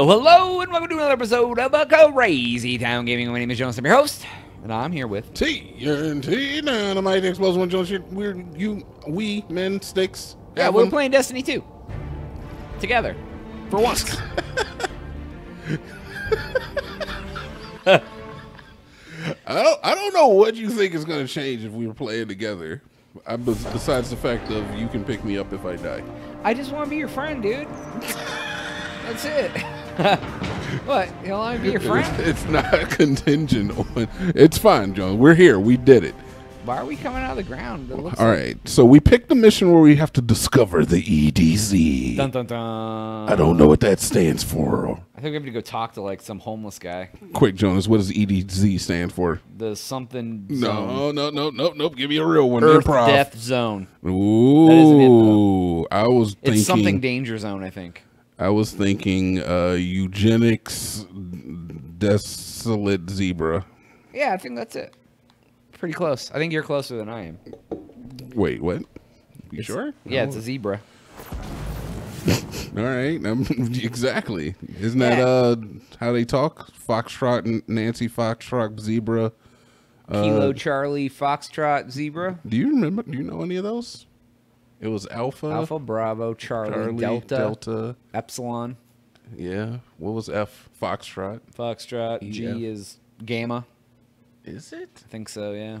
Hello, hello, and welcome to another episode of a Crazy Town Gaming. My name is Jonaas, I'm your host, and I'm here with TNT Dinomight Explosion Jones. shit, We're you, we men sticks. yeah, we're them. playing Destiny 2 together for once. I don't, oh, I don't know what you think is going to change if we were playing together. Uh, I, besides the fact of you can pick me up if I die. I just want to be your friend, dude. That's it. What? You want to be your friend? It's, it's not contingent on. It's fine, John. We're here. We did it. Why are we coming out of the ground? It looks All like... right. So we picked the mission where we have to discover the EDZ. Dun, dun, dun. I don't know what that stands for. I think we have to go talk to like some homeless guy. Quick, Jonaas. What does EDZ stand for? The something zone. No, no, no, no, nope. Give me a real one. Earth Improv. Death Zone. Ooh, isn't it, I was thinking. It's something danger zone, I think. I was thinking uh, eugenics, desolate zebra. Yeah, I think that's it. Pretty close. I think you're closer than I am. Wait, what? You sure? Yeah, it's a zebra. All right, um, exactly. Isn't that Yeah. uh how they talk? Foxtrot, and Nancy Foxtrot, zebra. Uh, Kilo Charlie Foxtrot Zebra. Do you remember? Do you know any of those? It was Alpha, Alpha Bravo Charlie, Charlie, Delta, Delta. Epsilon Yeah. What was F? Foxtrot. Foxtrot. G is Gamma. Is it? I think so. Yeah.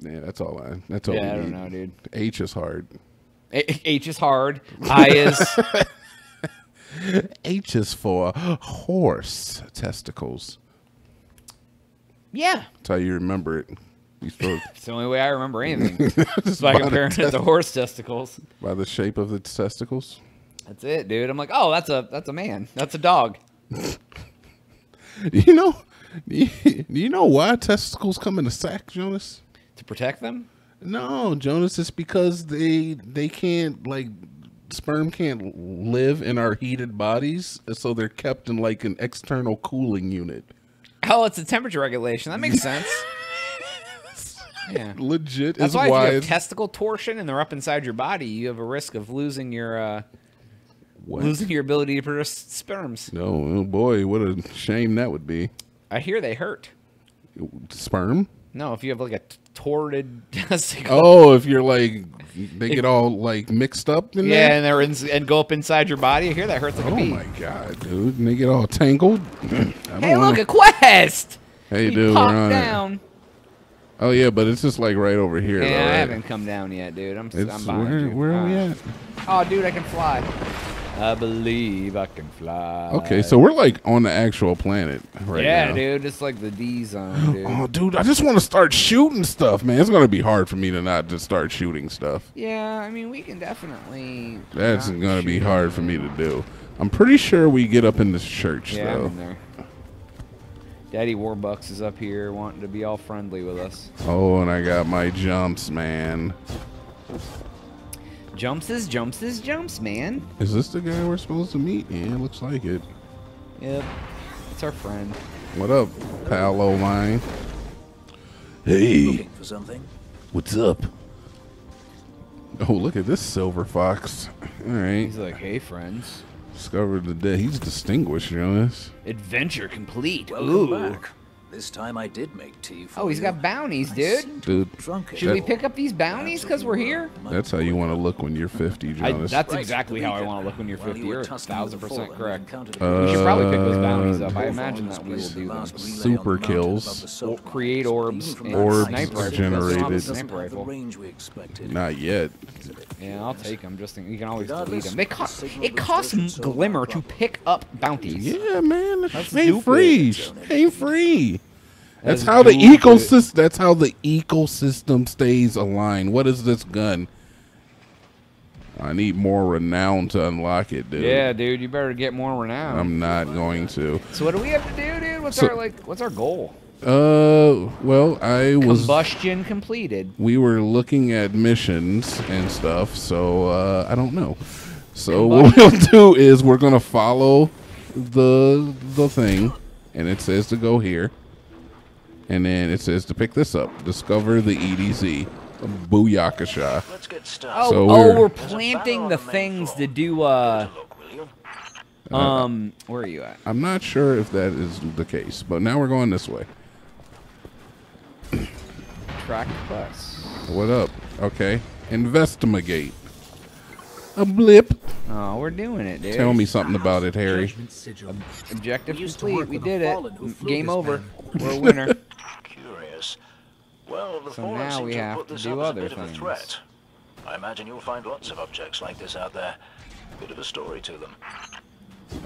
Yeah, that's all I. That's all. yeah, I don't need. know, dude. H is hard. A- H is hard. I is H is for horse testicles. yeah. That's how you remember it. It's the only way I remember anything. Just by by the comparing it to horse testicles. by the shape of its testicles. That's it, dude. I'm like, oh, that's a that's a man. That's a dog. You know, do you know why testicles come in a sack, Jonaas? To protect them? No, Jonaas, it's because they they can't like sperm can't live in our heated bodies, so they're kept in like an external cooling unit. Oh, it's a temperature regulation. That makes sense. Yeah. Legit That's is why, why. if you have testicle torsion and they're up inside your body, you have a risk of losing your uh, What? losing your ability to produce sperms. No, oh boy, what a shame that would be. I hear they hurt. Sperm? No, if you have like a torrid testicle. Oh, if you're like they get all like mixed up in yeah, there. and they're in, and go up inside your body. I hear that hurts like a Oh my god, dude! And they get all tangled. Hey, wanna- look, a quest. Hey, dude, we're on it. Down. Oh yeah, but it's just like right over here. Yeah, though, I haven't come down yet, dude. I'm, It's, I'm behind where, you. where are we at? Oh, dude, I can fly. I believe I can fly. Okay, so we're like on the actual planet right yeah, now. dude, it's like the D zone, dude. Oh, dude, I just want to start shooting stuff, man. It's gonna be hard for me to not just start shooting stuff. Yeah, I mean, we can definitely. That's gonna be hard for me to do. I'm pretty sure we get up in this church Yeah, I'm though. In there. Daddy Warbucks is up here wanting to be all friendly with us. Oh, and I got my jumps, man. Jumps is jumps is jumps, man. Is this the guy we're supposed to meet? Yeah, looks like it. Yep. It's our friend. What up, pal o' mine? Hey, Looking for something? what's up? Oh, look at this silver fox. All right, He's like, hey, friends. Discovered the dead. He's distinguished, Jonaas. Adventure complete. Welcome Ooh. back. This time I did make tea for Oh, he's you. got bounties, dude. Dude, drunk it. Should we pick up these bounties because we're here? That's how you want to look when you're 50, I, Jonaas. that's Right, exactly the how I want to look when you're 50. you were You're a thousand percent correct. encountered Uh, We should probably pick those bounties up. I imagine that we will do them. last relay on Super kills. above the salt We'll create orbs Even from and that Orbs height, sniper it rifles. generated. Sniper rifle. range we expected. Not yet. Yeah, I'll take them. Just think, you can always delete them. They the cost. It costs distortion so Glimmer to pick up bounties. Yeah, man. That's That's ain't stupid. free. Ain't free. That's, That's how the ecosystem. That's how the ecosystem stays aligned. What is this gun? I need more renown to unlock it, dude. Yeah, dude, you better get more renown. I'm not going to. so what do we have to do, dude? What's So- our like? What's our goal? Uh, well, I was. Combustion completed. We were looking at missions and stuff, so uh, I don't know. So what we'll do is we're gonna follow the the thing, and it says to go here, and then it says to pick this up. Discover the EDZ. Booyakasha. Let's get started. Oh, So oh, we're- we're planting the things to do. Uh, Um, where are you at? I'm not sure if that is the case, but now we're going this way. Track bus. What up? Okay. Investigate. A blip. Oh, we're doing it, dude. Tell me something about it, Harry. Judgment sigil. Objective We complete. We did it. fallen who flew Game over. We're a winner. Curious. Well, the So now we have put to this do up as other a bit things. of a threat. I imagine you'll find lots of objects like this out there. Bit of a story to them.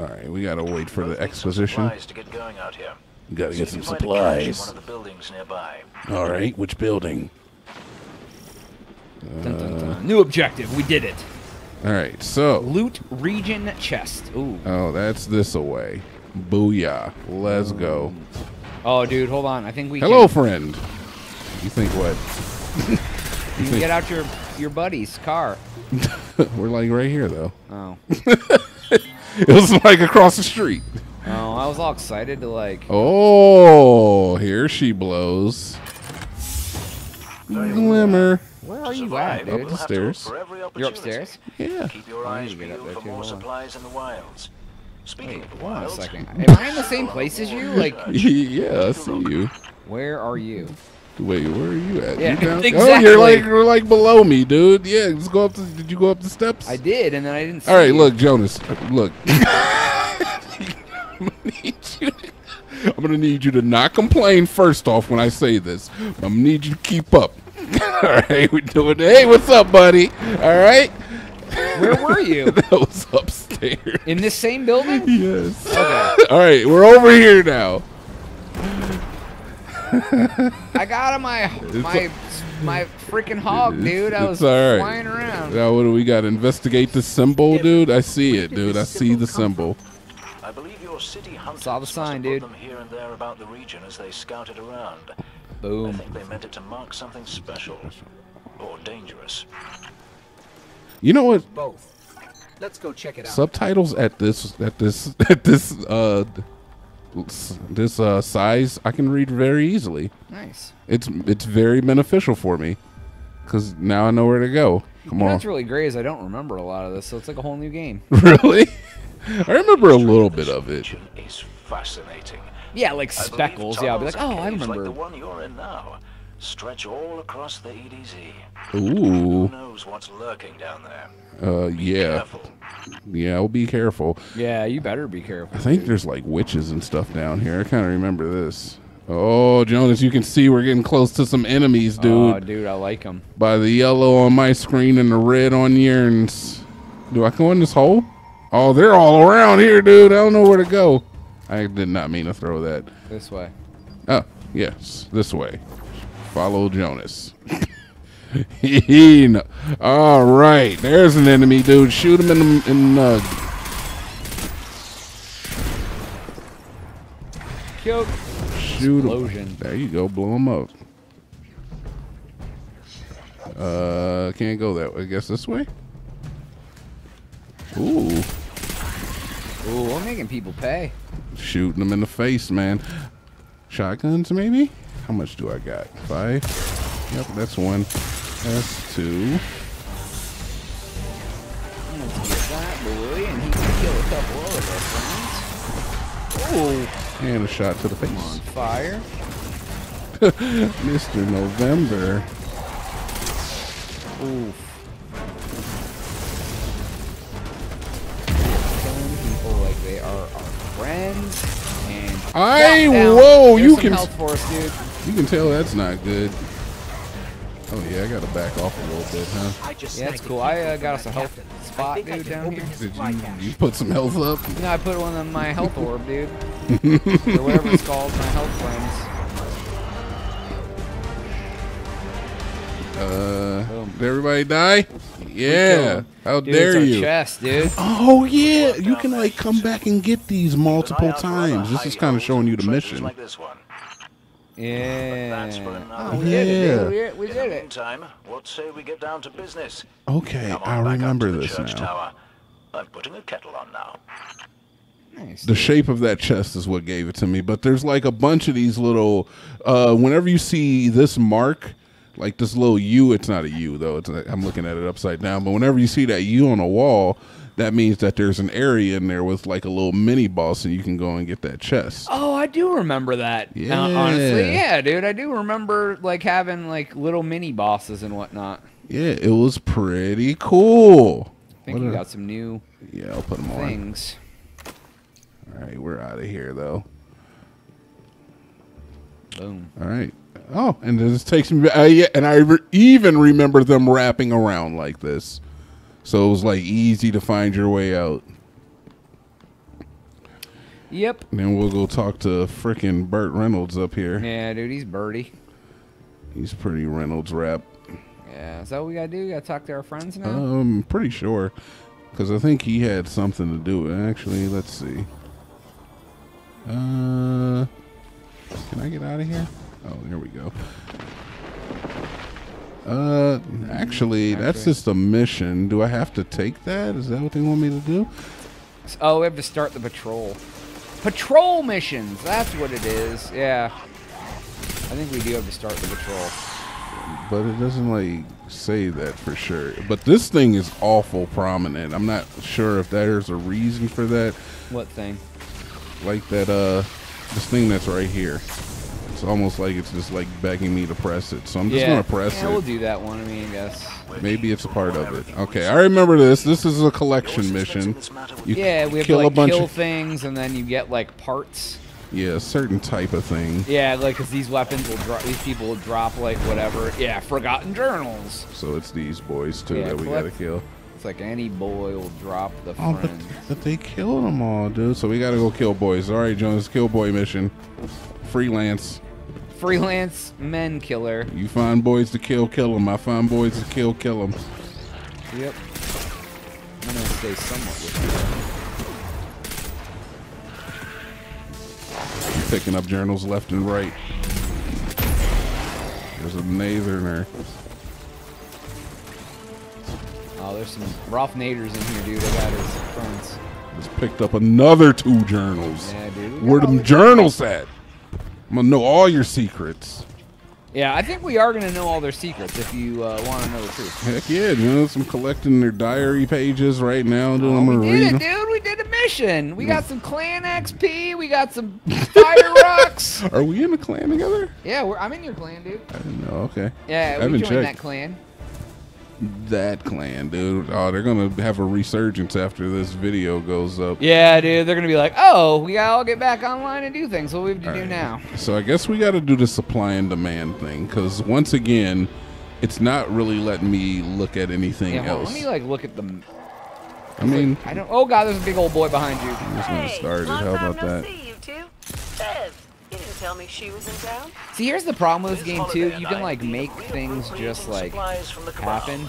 All right, we gotta wait for Both the exposition. to get going out here. Gotta See get some you find a cache in supplies. one of the buildings nearby. All right, which building? Dun, dun, dun. New objective. We did it. All right, so Loot region chest. Ooh. oh, that's this away. Booyah! Let's go. Oh, dude, hold on. I think we Hello, can, friend. You think what? you can get out your your buddy's car. We're like right here though. Oh. It was like across the street. Oh, I was all excited to like. Oh, here she blows. Glimmer. Where are you at, dude? have to look Upstairs. You're upstairs. Yeah. Keep your eyes to get up peeled for more supplies in the wilds. Speaking Wait, of the a second. Am I in the same place as you? Like, yeah, I see you. where are you? Wait, where are you at? Yeah, you down? Oh, you're like you're like below me, dude. Yeah, let's go up. The, did you go up the steps? I did, and then I didn't. See All right, you. look, Jonaas. Look. I'm gonna need you to not complain first off when I say this. I'm gonna need you to keep up. All right, we're doing. Hey, what's up, buddy? All right. Where were you? that was upstairs. In this same building? Yes. Okay. All right, we're over here now. I got on my my my freaking hog, dude. I was all right. flying around. Now, what do we got? Investigate the symbol, dude. I see it, dude. I see the symbol. I believe your city hunters Saw the sign, dude. put them here and there about the region as they scouted around. I think they meant it to mark something special or dangerous. You know what? Both. Let's go check it out. Subtitles at this at this at this uh this uh size I can read very easily. Nice. It's it's very beneficial for me because now I know where to go. Come You know on, what's really great is I don't remember a lot of this, so it's like a whole new game. really? I remember a little bit of it. region fascinating. Yeah, like I speckles. Yeah, I'll be like, oh, I caves remember. Like the one you're in now stretch all across the EDZ. Ooh. Who Ooh, knows what's lurking down there? uh, yeah, Careful. yeah. I'll be careful. Yeah, you better be careful. I think there's like witches and stuff down here. I kind of remember this. Oh, Jonaas, you can see we're getting close to some enemies, dude. Oh, dude, I like them. by the yellow on my screen and the red on yours. Do I go in this hole? Oh, they're all around here, dude. I don't know where to go. I did not mean to throw that. This way. Oh, yes, this way. Follow Jonaas. All right, there's an enemy, dude. Shoot him in the in the. Shoot him. Explosion. There you go. Blow him up. Uh, can't go that way. I guess this way. Ooh. Ooh, we're making people pay. shooting them in the face, man. Shotguns, maybe? How much do I got? Five? Yep, that's one. That's two. Let's get that boy, and he can kill a couple other friends. Ooh, And a shot to the on face. fire. Mr. November. Oof. Are our friends. And I- whoa, There's you can- for us, dude. You can tell that's not good. Oh yeah, I gotta back off a little bit, huh? I just Yeah, that's cool. I uh, got us a health captain. I spot, I dude, down here. Did you, you put some health up? No, I put one in my health orb, dude. or whatever it's called, my health friends. Uh, Boom. did everybody die? Yeah. How Dude, dare you? chest, dude. Oh yeah, you can like come back and get these multiple eye out for other times. This is kind of showing you the mission. Like this one. Yeah. That's for Oh, we did it, Yeah. dude. We, we did it. meantime, what say we get down to business? Okay, on I remember the this church now. Tower. I'm putting a kettle on now. Nice. The shape of that chest is what gave it to me, but there's like a bunch of these little. Uh, whenever you see this mark, like this little U. It's not a U though. It's a, I'm looking at it upside down. But whenever you see that U on a wall, that means that there's an area in there with like a little mini boss, and you can go and get that chest. Oh, I do remember that. Uh, Yeah. honestly, yeah, dude, I do remember like having like little mini bosses and whatnot. Yeah, it was pretty cool. I think What you a- got some new Yeah, I'll put them on. things. All right, we're out of here though. Boom. All right. Oh, and this takes me. Uh, yeah, and I re- even remember them wrapping around like this, so it was like easy to find your way out. Yep. And then we'll go talk to frickin' Burt Reynolds up here. Yeah, dude, he's birdie. He's pretty Reynolds rap. Yeah, is that what we gotta do? We gotta talk to our friends now. Um, pretty sure, because I think he had something to do with. it. Actually, let's see. Uh, can I get out of here? Oh, there we go. Uh, actually, that's just a mission. Do I have to take that? Is that what they want me to do? Oh, we have to start the patrol. Patrol missions. That's what it is. Yeah. I think we do have to start the patrol. But it doesn't like say that for sure. But this thing is awful prominent. I'm not sure if there's a reason for that. What thing? like that uh this thing that's right here it's almost like it's just like begging me to press it so i'm just yeah. gonna press yeah, it we'll do that one. I mean, I guess. maybe it's a part of it okay i remember this this is a collection mission you Yeah, we have kill to a like bunch kill of things, and then you get like parts. yeah a certain type of thing Yeah, like because these weapons will drop. These people will drop like whatever. Yeah, forgotten journals. so it's these boys too Yeah, that we collect- gotta kill It's like any boy will drop the oh but, but they killed them all dude so we gotta go kill boys all right Jonaas kill boy mission freelance Freelance men killer. you find boys to kill kill them i find boys to kill kill them Yep. I'm gonna stay somewhat with picking up journals left and right. There's a Nathaner. you. Oh, there's some Ralph Naders in here, dude. I got his friends. Just picked up another two journals. Yeah, dude. Where got them journals at? I'm gonna know all your secrets. Yeah, I think we are gonna know all their secrets if you uh, want to know the truth. Heck yeah, you know, I'm collecting their diary pages right now. Dude, Oh, I'm we gonna did read it, them. dude. We did a mission. We got some clan XP. We got some fire rocks. Are we in a clan together? Yeah, we're, I'm in your clan, dude. I didn't know. Okay. Yeah, I we joined checked. that clan. That clan, dude. Oh, they're gonna have a resurgence after this video goes up. Yeah, dude. They're gonna be like, oh, we gotta all get back online and do things. What we have to do Alright. now? So I guess we got to do the supply and demand thing because once again, it's not really letting me look at anything Yeah, hold on, else. let me like look at the. I mean, I don't. Oh god, there's a big old boy behind you. I'm just gonna start it. How about no that? Tell me she was in town. See, here's the problem with this game too. You can like make things just like from the happen.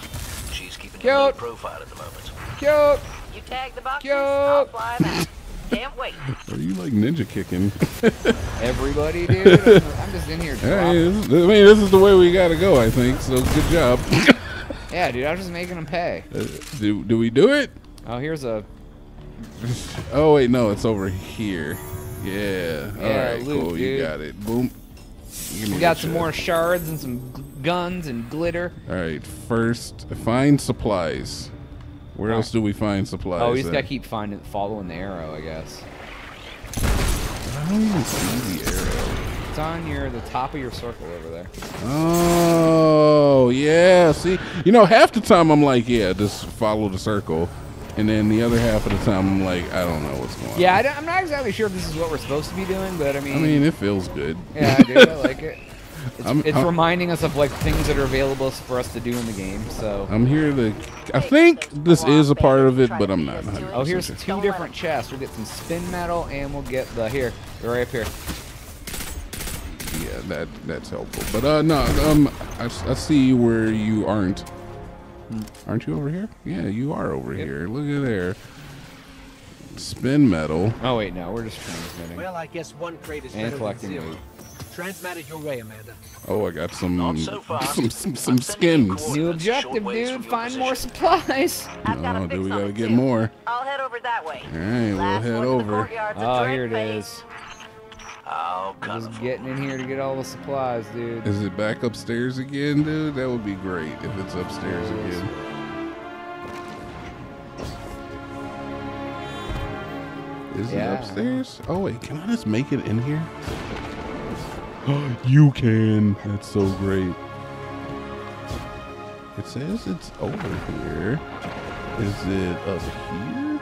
She's keeping Cute. a low profile at the moment. Cute. You tag the boxes, Cute. I'll fly back. Can't wait. Are you like ninja kicking? Everybody, dude. I'm, I'm just in here. hey, dropping. this, I mean, this is the way we got to go. I think so. Good job. Yeah, dude. I was just making them pay. Uh, do do we do it? Oh, here's a. Oh wait, no, it's over here. Yeah. All Yeah, right, cool. You got it. Boom. We got some shit. more shards and some guns and glitter. All right. First, find supplies. Where All else do we find supplies? Oh, we just at? gotta keep finding, following the arrow, I guess. I don't even see the arrow. It's on your the top of your circle over there. Oh, yeah. See, you know, half the time I'm like, yeah, just follow the circle. And then the other half of the time I'm like, I don't know what's going Yeah, on. Yeah, I'm not exactly sure if this is what we're supposed to be doing, but I mean, I mean, it feels good. yeah, I do. I like it. It's, I'm- it's I'm- reminding us of like things that are available for us to do in the game. So, I'm here to. I think this is a part of it, but I'm not. 100% oh, here's two different chests. We'll get some spin metal, and we'll get the here, they're right up here. Yeah, that that's helpful. But uh, no, um, I, I see where you aren't. Aren't you over here? Yeah, you are over Yep. here. Look at there. Spin metal. Oh wait, no, we're just transmitting Well, I guess one crate is and better collecting than zero. loot. Transmitted your way, Amanda. Oh, I got some Not so some some, some I'm sending you skins. New coordinates a short objective, dude. Find more supplies. I've got Oh, a fix do we gotta get too. more? I'll head over that way. All right, we'll head one to the over. Oh, here it fade. is. How I'm just getting in here to get all the supplies, dude. Is it back upstairs again, dude? That would be great if it's upstairs It is. again. Is Yeah. it upstairs? Oh wait, can I just make it in here? you can. That's so great. It says it's over here. Is it up here?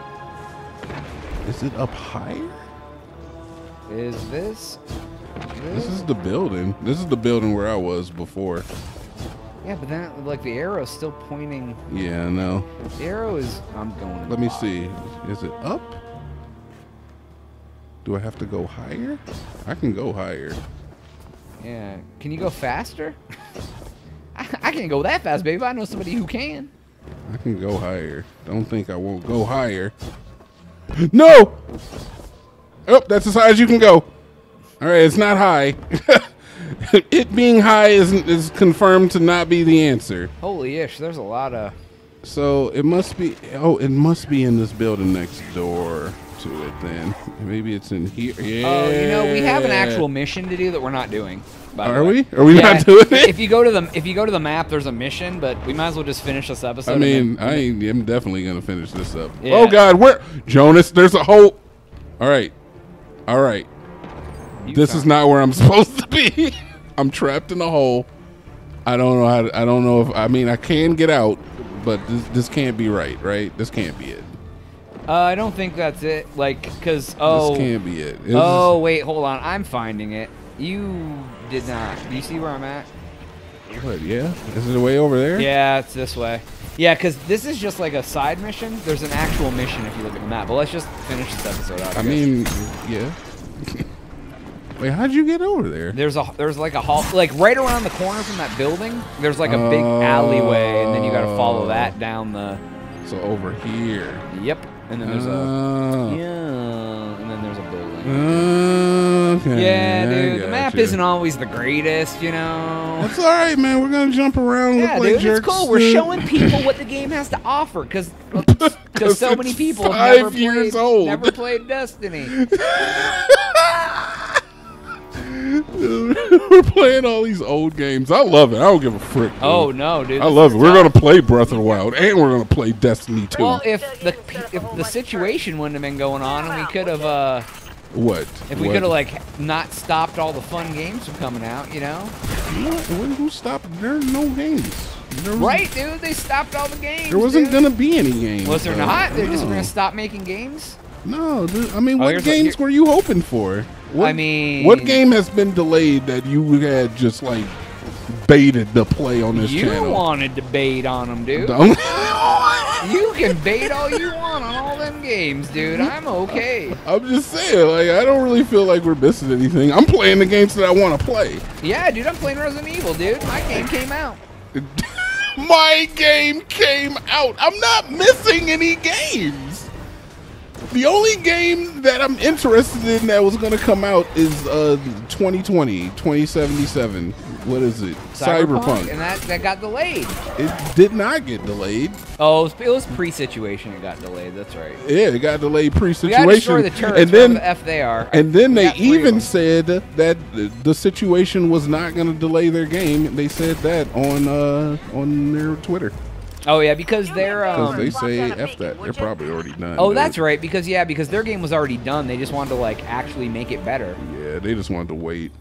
Is it up higher? Is this? This is the building. This is the building where I was before. Yeah, but then like the arrow's still pointing. Yeah, I know. The arrow is. I'm going. Let me see. Is it up? Do I have to go higher? I can go higher. Yeah. Can you go faster? I, I can't go that fast, baby. I know somebody who can. I can go higher. Don't think I won't go higher. No! Oh, that's as high as you can go. All right, it's not high. it being high is is confirmed to not be the answer. Holy ish! There's a lot of. So it must be. Oh, it must be in this building next door to it. Then maybe it's in here. Yeah. Oh, you know, we have an actual mission to do that we're not doing. Are we? Are we Yeah, not doing it? If you go to the if you go to the map, there's a mission, but we might as well just finish this episode. I mean, then- I I'm definitely gonna finish this up. Yeah. Oh God, where Jonaas? There's a hole. All right, all right. you This is not where I'm supposed to be. I'm trapped in a hole. I don't know how. To, I don't know if. I mean, I can get out, but this, this can't be right. Right? This can't be it. Uh, I don't think that's it. Like, cause oh, This can't be it. This oh wait, hold on. I'm finding it. You did not. Do you see where I'm at? What? Yeah. Is it way over there? Yeah, it's this way. Yeah, because this is just like a side mission. There's an actual mission if you look at the map. But let's just finish this episode out. I guess. mean, yeah. Wait, how'd you get over there? there's a there's like a hall like right around the corner from that building. There's like a big alleyway, and then you got to follow Oh. that down the. So over here. Yep, and then there's a Oh. yeah, and then there's a building. Oh. Okay. Yeah, dude, the map gotcha. isn't always the greatest, you know. That's all right, man. We're gonna jump around. Yeah, dude, jerks, it's cool. We're showing people what the game has to offer, because so many it's people have never years played, old. never played Destiny. We're playing all these old games. I love it. I don't give a frick. dude. Oh no, dude! I love it. We're gonna play Breath of the Wild, and we're gonna play Destiny 2. Well, if the if the situation wouldn't have been going on, and we could have, uh, what? if we could have like not stopped all the fun games from coming out, you know? What? Who stopped? There are no games. Right, dude? They stopped all the games. There wasn't dude. gonna be any games. Was there though. not? They're just gonna stop making games. No, dude, I mean, Oh, what games were you hoping for? What, I mean- what game has been delayed that you had just like baited to play on this you channel? wanted to bait on them, dude. You can bait all you want on all them games, dude. I'm okay. I'm just saying, like, I don't really feel like we're missing anything. I'm playing the games that I want to play. Yeah, dude, I'm playing Resident Evil, dude. My game came out. My game came out. I'm not missing any games. The only game that I'm interested in that was going to come out is uh 2020, 2077. What is it? Cyberpunk. And that, that got delayed. It did not get delayed. Oh, it was, was pre-situation it got delayed. That's right. Yeah, it got delayed pre-situation. the turrets, and then the F they are. and then We they got three of even said that the situation was not going to delay their game. They said that on uh on their Twitter. Oh yeah, because they're Because um. they say F that. They're probably already done. Oh, dude. that's right. Because yeah, because their game was already done. They just wanted to like actually make it better. Yeah, they just wanted to wait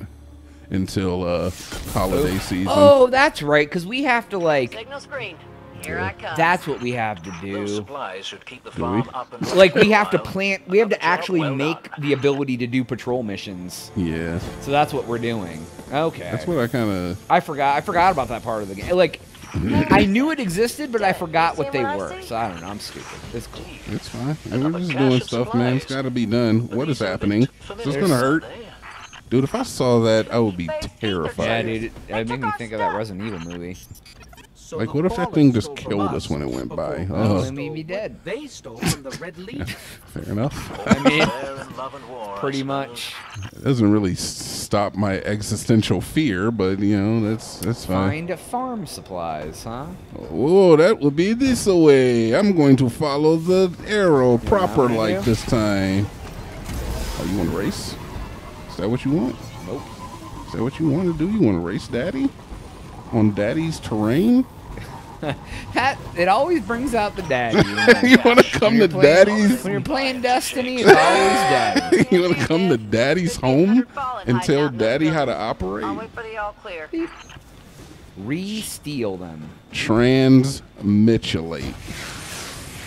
until uh holiday season. Oh, that's right. Because we have to like. Signal screen. Here I come. That's what we have to Those do. supplies should keep the we? up and Like we have to for a while. plant. We have to actually well make the ability to do patrol missions. Yeah, So that's what we're doing. Okay. that's what I kind of. I forgot. I forgot about that part of the game. Like, I knew it existed, but I forgot what they were. So I don't know. I'm stupid. It's cool. It's fine. We're just doing stuff, man. It's got to be done. What is happening? Is this gonna hurt, dude? If I saw that, I would be terrified. Yeah, terrified. dude. It, it made me think of that Resident Evil movie. So Like, what if that thing just killed us when it went by? we stole Made me what dead. They stole from the Red Legion. Fair enough. I mean, Fair in love and war, I pretty much. It doesn't really stop my existential fear, but you know that's that's fine. Find farm supplies, huh? Whoa, that will be this way. I'm going to follow the arrow proper like this time. Oh, you want to race? Is that what you want? Nope. Is that what you want to do? You want to race Daddy on Daddy's terrain? That it always brings out the daddy. you want to come to playing- Daddy's? When you're playing Destiny, it's always daddy. you want to come to Daddy's home and tell Daddy how to operate? I'll wait for the all clear. Re-steal them. Transmitulate.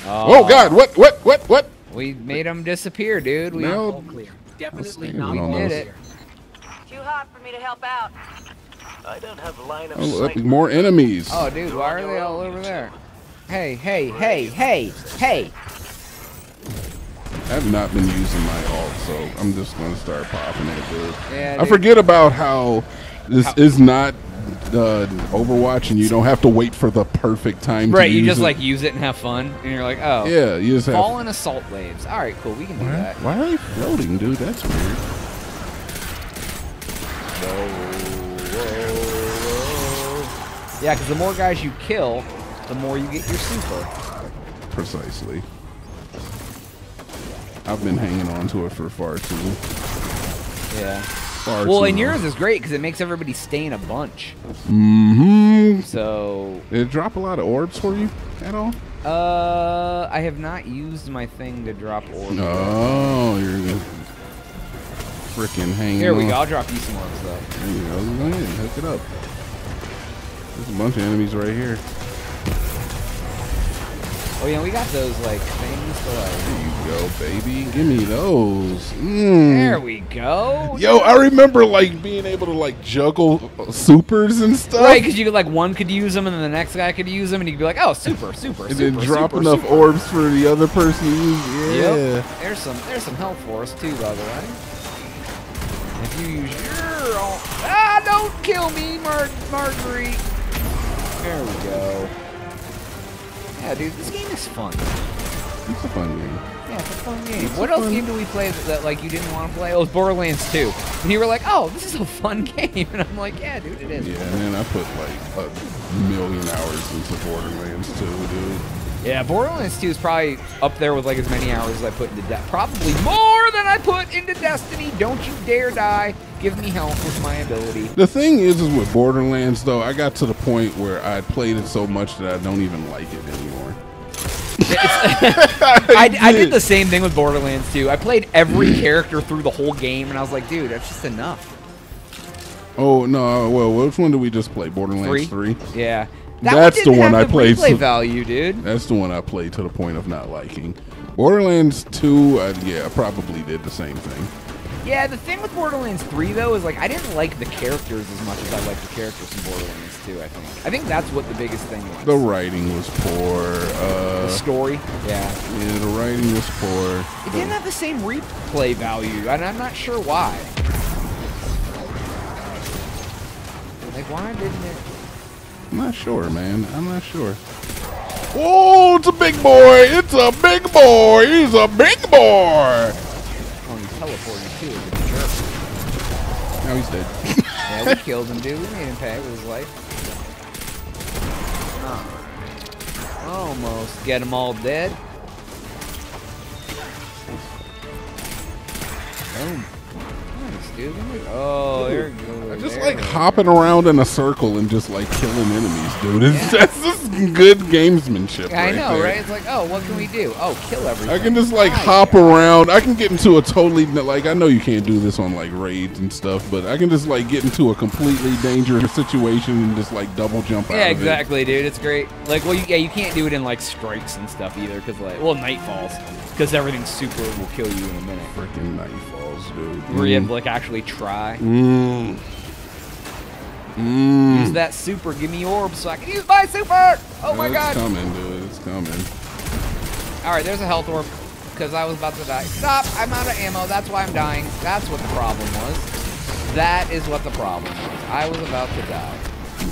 Oh. oh God! What? What? What? What? We made them disappear, dude. We No. All clear. Definitely not see, all hold on. did it. Too hot for me to help out. I don't have line of Oh, look, sight. more enemies. Oh, dude, why are they all over there? Hey, hey, hey, hey, hey! I've not been using my alt, so I'm just gonna start popping it, dude. Yeah, I forget about how this is not uh, Overwatch, and you don't have to wait for the perfect time. Right, to you use just it. like use it and have fun, and you're like, oh, yeah, you just have. fallen assault waves. All right, cool, we can do Why, that. why are they floating, dude? That's weird. Yeah, because the more guys you kill, the more you get your super. Precisely. I've been hanging on to it for far too. Yeah. Far Well, and yours is great because it makes everybody stay in a bunch. Mm-hmm. So, Did it drop a lot of orbs for you at all? uh, I have not used my thing to drop orbs. Oh, you're freaking hanging. Here we on. go. I'll drop you some orbs though. There you go. Go ahead, hook it up. There's a bunch of enemies right here. Oh yeah, we got those like things to like. There you go, baby. Give me those. Mm. There we go. Yo, I remember like being able to like juggle uh, supers and stuff. Right, because you could like one could use them and then the next guy could use them, and you'd be like, oh, super, super, and super, then drop super, enough super. orbs for the other person to use. Yeah. Yep. There's some there's some health for us too, by the way. If you use your own, ah, don't kill me, Mar Marguerite. There we go. Yeah, dude, this game is fun. It's a fun game. Yeah, it's a fun game. It's what else game do we play that, that like you didn't want to play? Oh, it was Borderlands 2. And you were like, oh, this is a fun game, and I'm like, yeah, dude, it is. Yeah, and then I put like a million hours into Borderlands 2, dude. Yeah, Borderlands 2 is probably up there with like as many hours as I put into De- probably more than I put into Destiny. Don't you dare die. Give me health with my ability. The thing is, is with Borderlands though, I got to the point where I played it so much that I don't even like it anymore. I, I did the same thing with Borderlands too. I played every character through the whole game, and I was like, dude, that's just enough. Oh no! Uh, well, which one did we just play? Borderlands Three? Three. Yeah. That That's the one I the played, Replay so- value, dude. That's the one I played to the point of not liking. Borderlands Two, I, yeah, I probably did the same thing. Yeah, the thing with Borderlands 3 though is like I didn't like the characters as much as I liked the characters in Borderlands 2. I think. I think that's what the biggest thing was. The writing was poor. The Uh, story. Yeah. yeah, the writing was poor. It didn't have the same replay value, and I'm not sure why. Like, why didn't it? I'm not sure, man. I'm not sure. Oh, it's a big boy! It's a big boy! He's a big boy! He's too. Jerk. Now he's dead. Yeah, we killed him, dude. We made him pay with his life. Oh. Almost get them all dead. Boom. Dude. Me- Oh, there you go. I just there like hopping around in a circle and just like killing enemies, dude. It's that's just good gamesmanship. I right know, there. right? It's like, oh, what can we do? Oh, kill everything. I can just like hop yeah. around. I can get into a totally like I know you can't do this on like raids and stuff, but I can just like get into a completely dangerous situation and just like double jump out. Yeah, of it. exactly, dude. It's great. Like, well, you, yeah, you can't do it in like strikes and stuff either, because like, well, nightfalls, because everything super will kill you in a minute. Freaking nightfalls, dude. Where you have to like actually try. Mm. Mm. Use that super. Give me orbs so I can use my super. Oh my it's god. It's coming, dude. It's coming. All right, there's a health orb because I was about to die. Stop! I'm out of ammo. That's why I'm dying. That's what the problem was. That is what the problem was. I was about to die.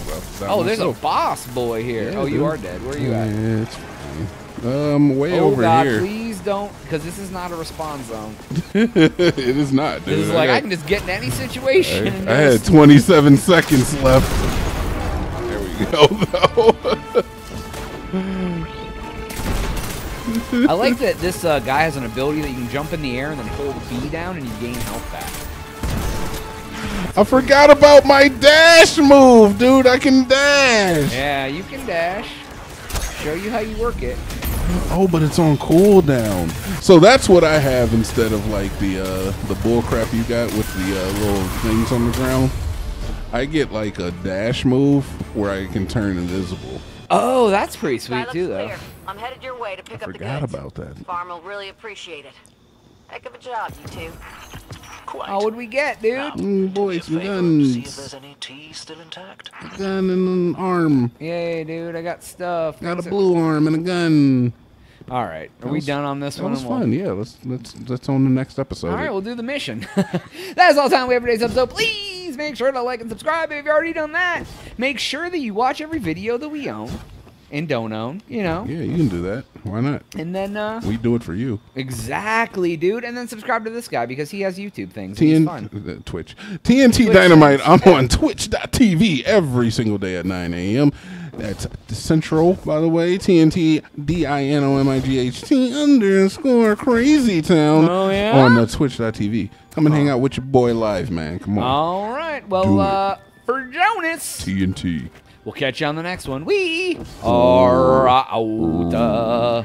Well, Oh, there's a boss boy here. Yeah, oh, you are dead. Where are you at? Yeah, it's fine. Um, way oh over god, here. please don't, because this is not a respawn zone. it is not, dude. This is like got- I can just get in any situation. I, I had 27 seconds left. There we go, though. I like that this uh, guy has an ability that you can jump in the air and then hold B down and you gain health back. I forgot about my dash move, dude. I can dash. Yeah, you can dash. Show you how you work it. Oh, but it's on cooldown. So that's what I have instead of like the uh, the bull crap you got with the uh, little things on the ground. I get like a dash move where I can turn invisible. Oh, that's pretty sweet looks too, though. clear. I'm headed your way to pick I up the forgot about that. Farm will really appreciate it. Heck of a job, you two. Quite. Oh, what'd we get, dude? Now, Mm, do me a boys, some favor See if there's any tea still intact. Gun and an arm. Yay, dude! I got stuff. Got a Things are- blue arm and a gun. All right, are That we done on this That one? was And we'll- fun. Yeah, let's let's let's on the next episode. All right, we'll do the mission. that is all time we have for today's episode. Please make sure to like and subscribe if you've already done that. Make sure that you watch every video that we own and don't own, you know. yeah, you can do that. Why not? And then, uh, We do it for you. exactly, dude. And then subscribe to this guy because he has YouTube things. TN, fun. Twitch. TNT Twitch Dinomight. I'm on twitch.tv every single day at 9 a.m. That's Central, by the way. TNT D I N O M I G H T underscore Crazy Town Oh, yeah? on the twitch.tv. Come and hang out with your boy live, man. Come on. All right. Do Well, it. uh, for Jonaas, TNT. We'll catch you on the next one. We are out.